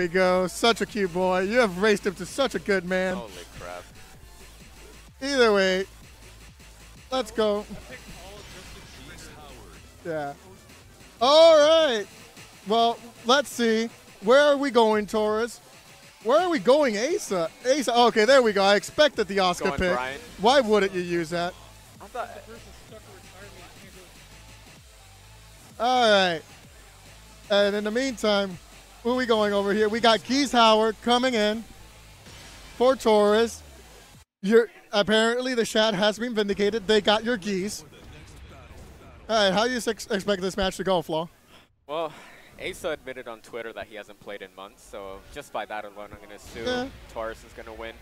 we go. Such a cute boy. You have raised him to such a good man. Holy crap. Either way, let's go. Yeah. All right. Well, let's see. Where are we going, Taurus? Where are we going, Asa? Asa. Okay, there we go. I expected the Oscar Going pick. Brian. Why wouldn't you use that? I thought All right. And in the meantime, who are we going over here? We got Geese Howard coming in for Taurus. You're, apparently, the chat has been vindicated. They got your geese. All right, how do you ex- expect this match to go, Flaw? Well, Asa admitted on Twitter that he hasn't played in months, so just by that alone, I'm going to assume Yeah. Taurus is going to win.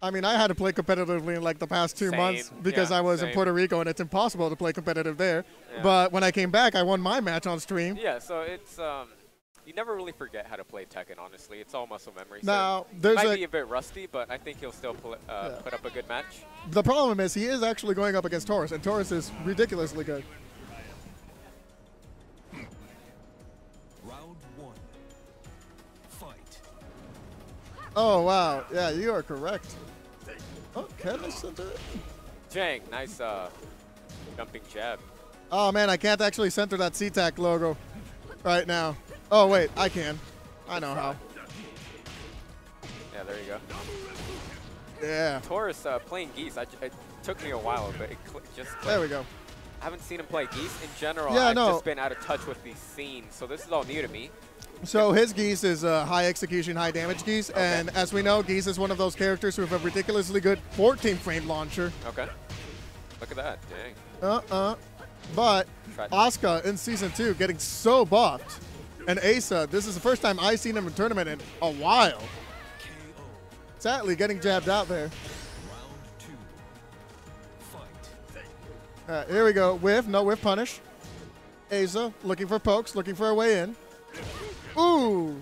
I mean, I had to play competitively in like the past two Same, months because yeah, I was in. Puerto Rico and it's impossible to play competitive there. Yeah. But when I came back, I won my match on stream. Yeah, so it's um, you never really forget how to play Tekken. Honestly, it's all muscle memory. Now, he there's might a- be a bit rusty, but I think he'll still pull, uh, Yeah. put up a good match. The problem is he is actually going up against Taurus, and Taurus is ridiculously good. Round one. Fight. Oh wow, yeah, you are correct. Oh, Kevin sent it. Jang, nice uh, jumping jab. Oh man, I can't actually center that CTAC logo right now. Oh wait, I can. I know how. Yeah, there you go. Yeah. Taurus uh, playing Geese, I it took me a while, but it cl just clicked. There we go. I haven't seen him play Geese in general. Yeah, I've no. just been out of touch with these scenes, so this is all new to me. So his geese is a high execution, high damage geese, and as we know, geese is one of those characters who have a ridiculously good 14 frame launcher. Okay. Look at that. Dang. Uh-uh. But Asuka in season two getting so buffed, and Asa, this is the first time I've seen him in tournament in a while. Sadly, getting jabbed out there. Round two. Fight. All right, here we go. Whiff, no whiff punish. Asa looking for pokes, looking for a way in. Ooh.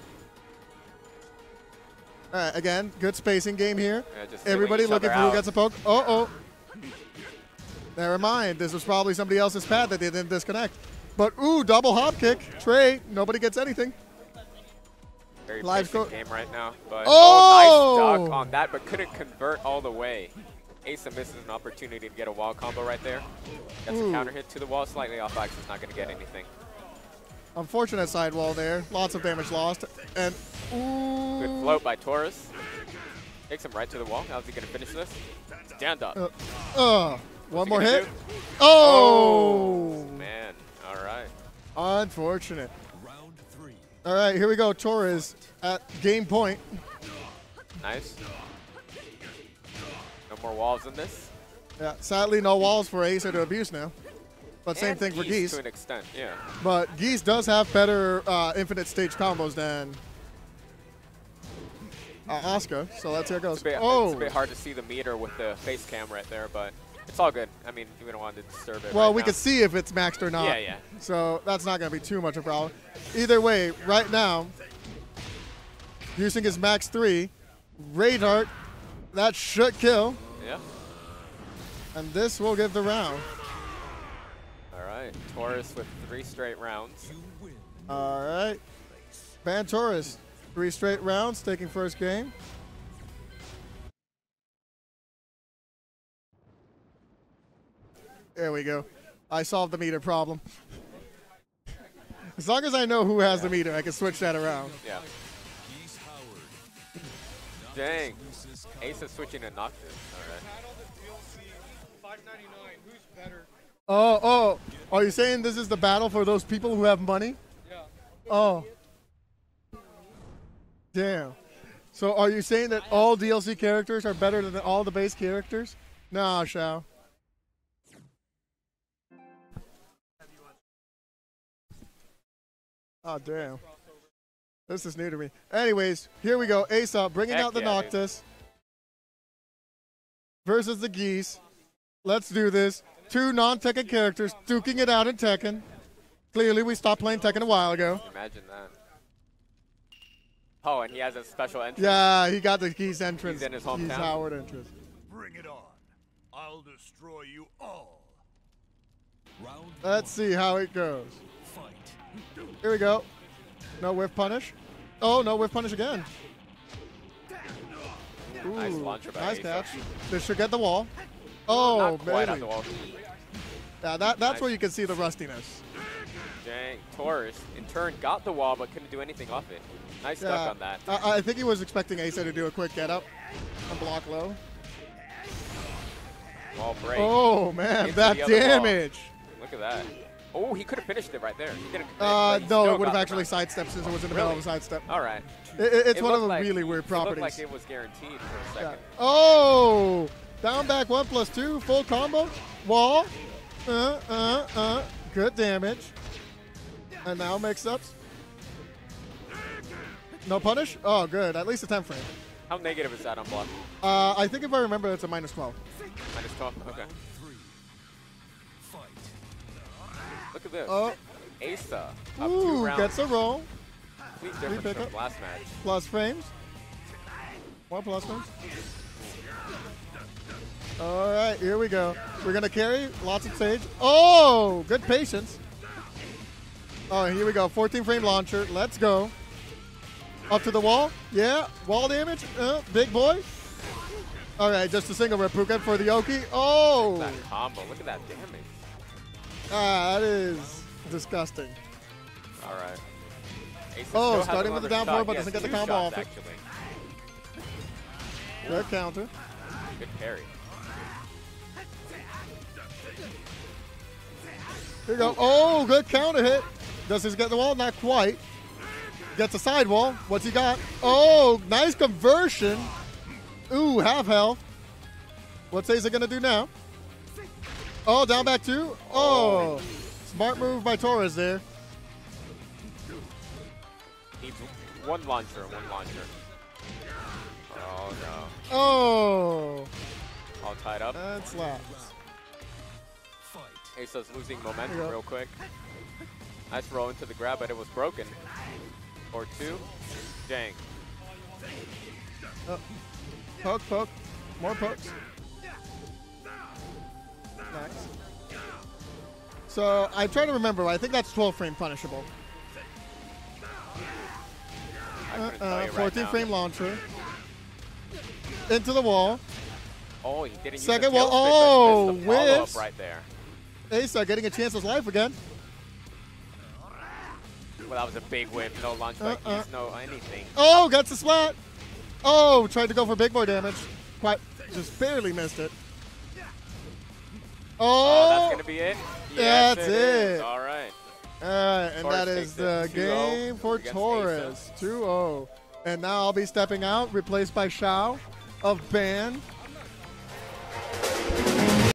All right, again, good spacing game here. Yeah, Everybody looking for who gets a poke. Oh, oh. Never mind. This was probably somebody else's pad that they didn't disconnect. But ooh, double hop kick. Trey, nobody gets anything. Very Live score- game right now. But Oh! oh, nice duck on that, but couldn't convert all the way. Asa misses an opportunity to get a wall combo right there. Gets Ooh. a counter hit to the wall, slightly off axis, not going to get anything. Unfortunate sidewall there. Lots of damage lost. And ooh. Good float by Taurus. Takes him right to the wall. How's he going to finish this? Stand up. Uh, uh, one more hit. do? Oh. Right. Unfortunate. Round three. All right, here we go. Taurus at game point. Nice. No more walls in this. Yeah, sadly, no walls for Asa to abuse now. But same And thing for Geese. To an extent, yeah. But Geese does have better uh, infinite stage combos than uh, Asuka. So let's see how it goes. It's a, bit, oh, it's a bit hard to see the meter with the face cam right there, but it's all good. I mean, we don't want to disturb it. well, right we now. can see if it's maxed or not. Yeah, yeah. So that's not going to be too much of a problem. Either way, right now, using his max three, Radar, that should kill, Yeah. and this will give the round. All right. Taurus with three straight rounds. All right. Van Taurus, three straight rounds, taking first game. There we go. I solved the meter problem. As long as I know who has the meter, I can switch that around. Yeah. Dang. Ace is switching to Noctis. All right. Battle the DLC, 599. Who's better? Oh, oh, are you saying this is the battle for those people who have money? Yeah. Oh. Damn. So are you saying that all DLC characters are better than all the base characters? No, Shao. Oh, damn. This is new to me. Anyways, here we go. Aesop bringing Heck out the yeah, dude. Noctis versus the Geese. Let's do this. Two non-Tekken characters duking it out in Tekken. Clearly, we stopped playing Tekken a while ago. Imagine that. Oh, and he has a special entrance. Yeah, he got the Geese entrance. He's in his Geese hometown. Howard entrance. Bring it on. I'll destroy you all. round Let's see how it goes. Fight. Here we go. No whiff punish. Oh no, whiff punish again. Nice Ooh, launcher by Nice catch. This should get the wall. Oh, Not quite on the wall. Yeah, that, that's Nice. where you can see the rustiness. Dang. Taurus, in turn, got the wall, but couldn't do anything off it. Nice Yeah, stuck on that. I, I think he was expecting Asa to do a quick get up and block low. Wall break. Oh man, Into that the wall. damage. Look at that. Oh, he could have finished it right there. He didn't. Uh, but he no, it would have actually round. sidestepped since it was in the middle of a sidestep. All right. It, it- it's It one of the like- really weird It properties. looked like it was guaranteed for a Yeah. Oh, down back one plus two, full combo, wall, uh, uh, uh, good damage. And now mix ups. No punish? Oh, good. At least a 10 frame. How negative is that on block? Uh, I think if I remember, it's a minus 12. Minus 12? Okay. Three. Look at this. Oh, Asa, up two ooh, rounds. gets a roll. Complete difference pick from up. last match. Plus frames. More plus frames. All right, here we go. We're going to carry lots of sage. Oh, good patience. Oh, here we go. 14 frame launcher. Let's go. Up to the wall. Yeah, wall damage. Uh, big boy. All right, just a single Reppuken for the Oki. Oh, That combo. Look at that damage. Ah, that is disgusting. All right. Oh, starting with the down four, but has doesn't get the combo shots, off it. Actually. Good counter. Good parry. Here you go. Oh, good counter hit. Does he get the wall? Not quite. Gets a sidewall. What's he got? Oh, nice conversion. Ooh, half health. What's Asa gonna do now? Oh, down back two. Oh, smart move by Taurus there. Needs one launcher, one launcher. Oh no. Oh, All tied up. That's slaps. Fight. Asa's losing momentum go. real quick. Nice roll into the grab, but it was broken. Or two. Dang. Oh. Poke, poke. More pokes. So I try to remember. I think that's 12 frame punishable. I Uh, you right 14 frame launcher. Into the wall. Oh, he didn't Second use the wall- oh, the whiffs. right there. Asa uh, getting a chance at life again. Well, that was a big whip. No launch Uh-uh. no anything. Oh, gets a splat. Oh, tried to go for big boy damage. Quite, just barely missed it. Oh, that's Oh, gonna be it. Yes, That's is. it. All right. all right, and Taurus that is the oh game for Taurus. 2-0. And now I'll be stepping out, replaced by Shao of Band.